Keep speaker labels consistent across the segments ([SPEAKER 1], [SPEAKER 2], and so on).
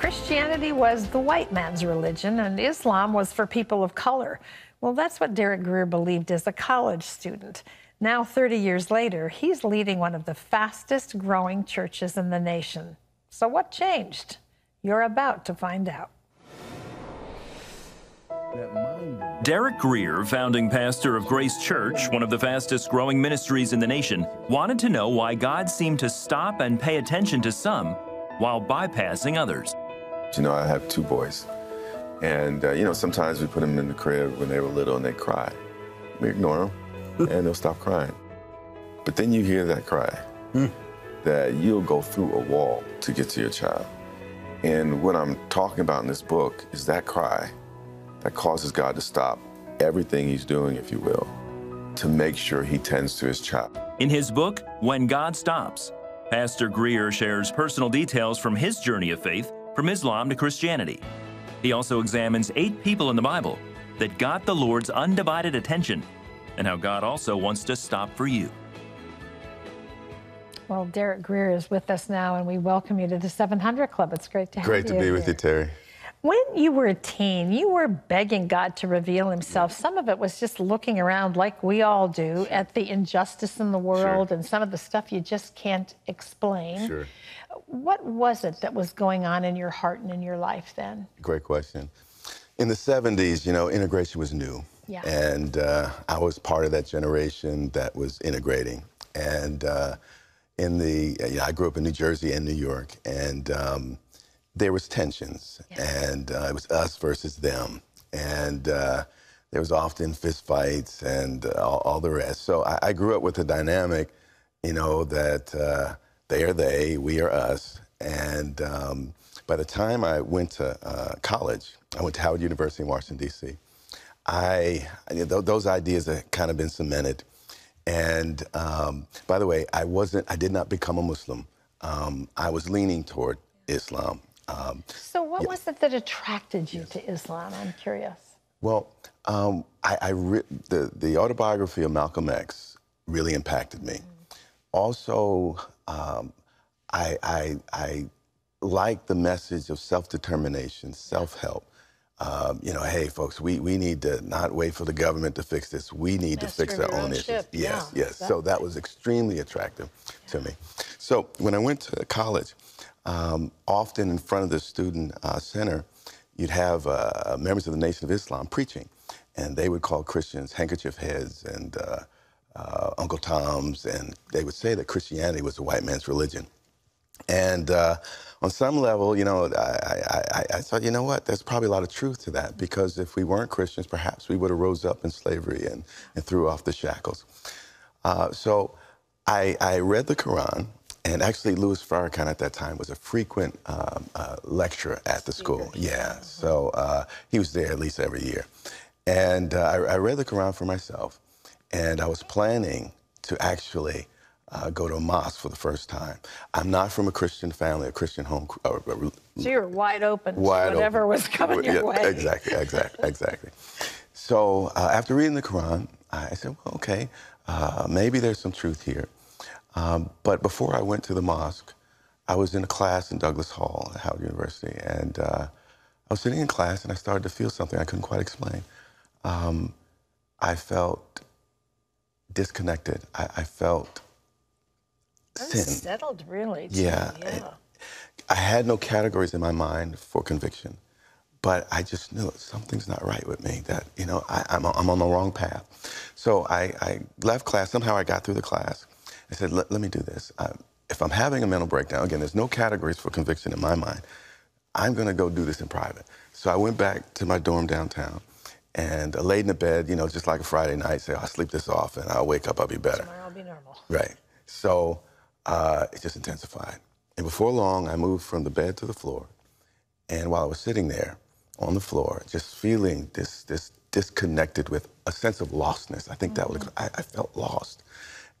[SPEAKER 1] Christianity was the white man's religion, and Islam was for people of color. Well, that's what Derek Grier believed as a college student. Now, 30 years later, he's leading one of the fastest growing churches in the nation. So, what changed? You're about to find out.
[SPEAKER 2] Derek Grier, founding pastor of Grace Church, one of the fastest growing ministries in the nation, wanted to know why God seemed to stop and pay attention to some while bypassing others.
[SPEAKER 3] You know, I have two boys. And, uh, you know, sometimes we put them in the crib when they were little and they cry. We ignore them and they'll stop crying. But then you hear that cry hmm. that you'll go through a wall to get to your child. And what I'm talking about in this book is that cry that causes God to stop everything he's doing, if you will, to make sure he tends to his child.
[SPEAKER 2] In his book, When God Stops, Pastor Grier shares personal details from his journey of faith from Islam to Christianity. He also examines eight people in the Bible that got the Lord's undivided attention and how God also wants to stop for you.
[SPEAKER 1] Well, Derek Grier is with us now, and we welcome you to the 700 Club. It's great to have
[SPEAKER 3] great
[SPEAKER 1] you.
[SPEAKER 3] Great to be with you, Terry.
[SPEAKER 1] When you were a teen, you were begging God to reveal himself. Some of it was just looking around like we all do at the injustice in the world sure. and some of the stuff you just can't explain.
[SPEAKER 3] Sure.
[SPEAKER 1] What was it that was going on in your heart and in your life then?
[SPEAKER 3] Great question. In the 70s, you know, integration was new.
[SPEAKER 1] Yeah.
[SPEAKER 3] And uh, I was part of that generation that was integrating. And uh, in the, you know, I grew up in New Jersey and New York. And, um, there was tensions, and uh, it was us versus them, and uh, there was often fistfights and uh, all, all, the rest. So I, I, grew up with a dynamic, you know, that uh, they are they, we are us, and um, by the time I went to uh, college, I went to Howard University in Washington D.C. I th- those ideas had kind of been cemented, and um, by the way, I wasn't, I did not become a Muslim. Um, I was leaning toward Islam.
[SPEAKER 1] Um, so, what yeah. was it that attracted you yes. to Islam? I'm curious.
[SPEAKER 3] Well, um, I, I the the autobiography of Malcolm X really impacted me. Mm. Also, um, I, I, I like the message of self determination, self help. Um, you know, hey, folks, we, we need to not wait for the government to fix this. We need
[SPEAKER 1] Master
[SPEAKER 3] to fix our own, issues.
[SPEAKER 1] Yes,
[SPEAKER 3] yeah, yes. Exactly. So that was extremely attractive yeah. to me. So when I went to college, um, often in front of the student uh, center, you'd have uh, members of the Nation of Islam preaching, and they would call Christians handkerchief heads and uh, uh Uncle Toms, and they would say that Christianity was a white man's religion. And uh, on some level, you know, I, I, I, thought, you know what, there's probably a lot of truth to that, because if we weren't Christians, perhaps we would have rose up in slavery and, and threw off the shackles. Uh, so I, I read the Quran, and actually, Louis Farrakhan at that time was a frequent um, uh, lecturer at the school. Yeah, so uh, he was there at least every year. And uh, I, I, read the Quran for myself, and I was planning to actually uh, go to a mosque for the first time. I'm not from a Christian family, a Christian home. Uh,
[SPEAKER 1] so you're wide open
[SPEAKER 3] wide
[SPEAKER 1] whatever
[SPEAKER 3] open.
[SPEAKER 1] was coming
[SPEAKER 3] yeah,
[SPEAKER 1] your way.
[SPEAKER 3] Exactly, exactly, exactly. So uh, after reading the Quran, I said, well, okay, maybe there's some truth here. Um, but before I went to the mosque, I was in a class in Douglas Hall at Howard University, and uh, I was sitting in class and I started to feel something I couldn't quite explain. Um, I felt disconnected. I, I felt.
[SPEAKER 1] Unsettled, really.
[SPEAKER 3] Yeah.
[SPEAKER 1] yeah.
[SPEAKER 3] I, I had no categories in my mind for conviction, but I just knew something's not right with me. That you know I, am I'm, I'm on the wrong path. So I, I left class. Somehow I got through the class. I said, let, let me do this. Uh, if I'm having a mental breakdown, again, there's no categories for conviction in my mind. I'm going to go do this in private. So I went back to my dorm downtown and I laid in the bed, you know, just like a Friday night, say, I'll sleep this off and I'll wake up, I'll be better.
[SPEAKER 1] Tomorrow I'll be normal.
[SPEAKER 3] Right. So uh, it just intensified. And before long, I moved from the bed to the floor. And while I was sitting there on the floor, just feeling this, this disconnected with a sense of lostness, I think mm-hmm. that was, I, I felt lost.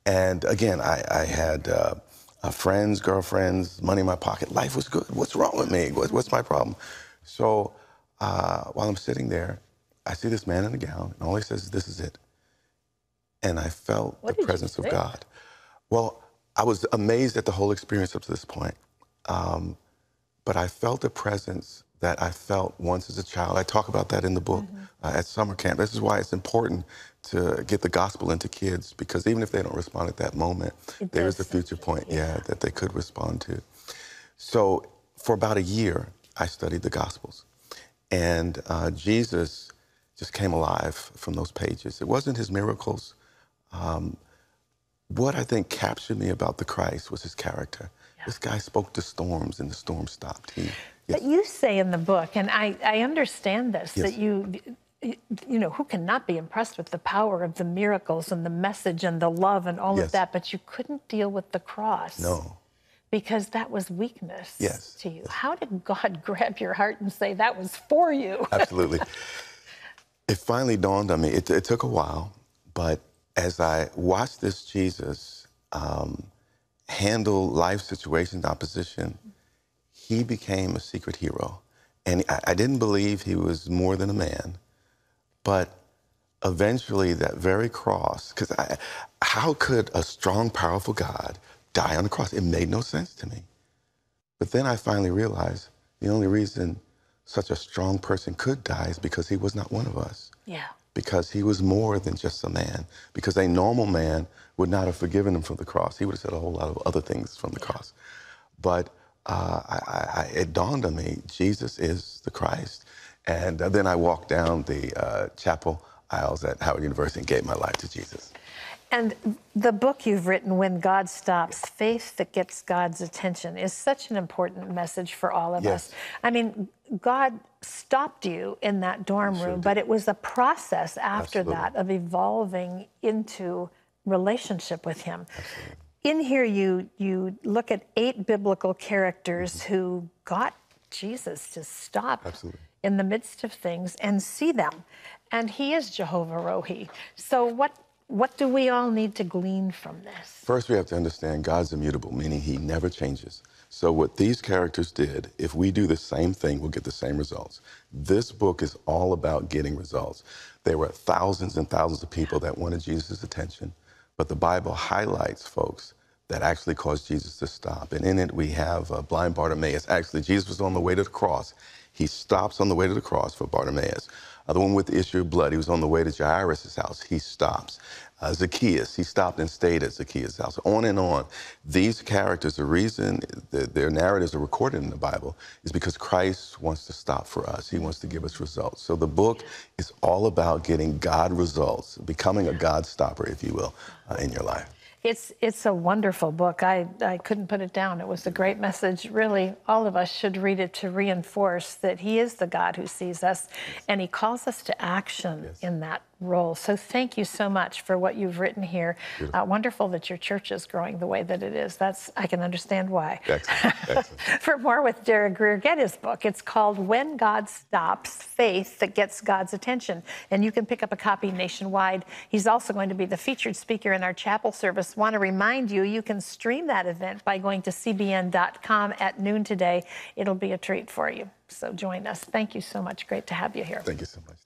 [SPEAKER 3] And again, I, I had uh, uh, friends, girlfriends, money in my pocket. Life was good. What's wrong with me? What, what's my problem? So uh, while I'm sitting there, I see this man in a gown, and all he says is, This is it. And I felt
[SPEAKER 1] what
[SPEAKER 3] the presence of God. Well, I was amazed at the whole experience up to this point. Um, but I felt a presence that I felt once as a child. I talk about that in the book uh, at summer camp. This is why it's important to get the gospel into kids because even if they don't respond at that moment,
[SPEAKER 1] It
[SPEAKER 3] there is a future point, yeah, that they could respond to. So for about a year, I studied the Gospels, and uh, Jesus just came alive from those pages. It wasn't his miracles. Um, what I think captured me about the Christ was his character. This guy spoke to storms, and the storm stopped. He,
[SPEAKER 1] But you say in the book, and I, I understand this,
[SPEAKER 3] Yes.
[SPEAKER 1] that you, you know, who cannot be impressed with the power of the miracles and the message and the love and all
[SPEAKER 3] Yes.
[SPEAKER 1] of that, but you couldn't deal with the cross.
[SPEAKER 3] no,
[SPEAKER 1] Because that was weakness
[SPEAKER 3] Yes.
[SPEAKER 1] to you. How did God grab your heart and say that was for you?
[SPEAKER 3] absolutely. it finally dawned on me. It, it took a while, but as I watched this Jesus um, handle life situations, opposition, he became a secret hero. And I, I didn't believe he was more than a man, but eventually that very cross, because how could a strong, powerful God die on the cross? It made no sense to me. But then I finally realized the only reason such a strong person could die is because he was not one of us.
[SPEAKER 1] Yeah.
[SPEAKER 3] Because he was more than just a man. Because a normal man would not have forgiven him from the cross. He would have said a whole lot of other things from the cross. But uh, I, I, I- it dawned on me Jesus is the Christ. And then I walked down the uh, chapel aisles at Howard University and gave my life to Jesus.
[SPEAKER 1] And the book you've written, When God Stops, Faith That Gets God's Attention, is such an important message for all of
[SPEAKER 3] Yes.
[SPEAKER 1] us. I mean, God stopped you in that dorm room, but it was a process after
[SPEAKER 3] Absolutely.
[SPEAKER 1] that of evolving into relationship with Him. Absolutely. In here, you, you look at eight biblical characters mm-hmm. who got Jesus to stop
[SPEAKER 3] Absolutely.
[SPEAKER 1] in the midst of things and see them. And he is Jehovah Rohi. So what what do we all need to glean from this?
[SPEAKER 3] First, we have to understand God's immutable, meaning He never changes. So, what these characters did, if we do the same thing, we'll get the same results. This book is all about getting results. There were thousands and thousands of people that wanted Jesus' attention, but the Bible highlights folks that actually caused Jesus to stop. And in it, we have uh, blind Bartimaeus. Actually, Jesus was on the way to the cross. He stops on the way to the cross for Bartimaeus. Uh, the one with the issue of blood, he was on the way to Jairus' house. He stops. Uh, Zacchaeus, he stopped and stayed at Zacchaeus' house. On and on. These characters, the reason that their narratives are recorded in the Bible is because Christ wants to stop for us. He wants to give us results. So the book is all about getting God results, becoming a God stopper, if you will, uh, in your life.
[SPEAKER 1] It's it's a wonderful book. I, I couldn't put it down. It was a great message. Really, all of us should read it to reinforce that He is the God who sees us, and He calls us to action in that role. So thank you so much for what you've written here. Uh, wonderful that your church is growing the way that it is. That's I can understand why.
[SPEAKER 3] Excellent. Excellent.
[SPEAKER 1] For more with Derek Grier, get his book. It's called When God Stops Faith That Gets God's Attention. And you can pick up a copy nationwide. He's also going to be the featured speaker in our chapel service. Want to remind you, you can stream that event by going to cbn.com at noon today. It'll be a treat for you. So join us. Thank you so much. Great to have you here.
[SPEAKER 3] Thank you so much.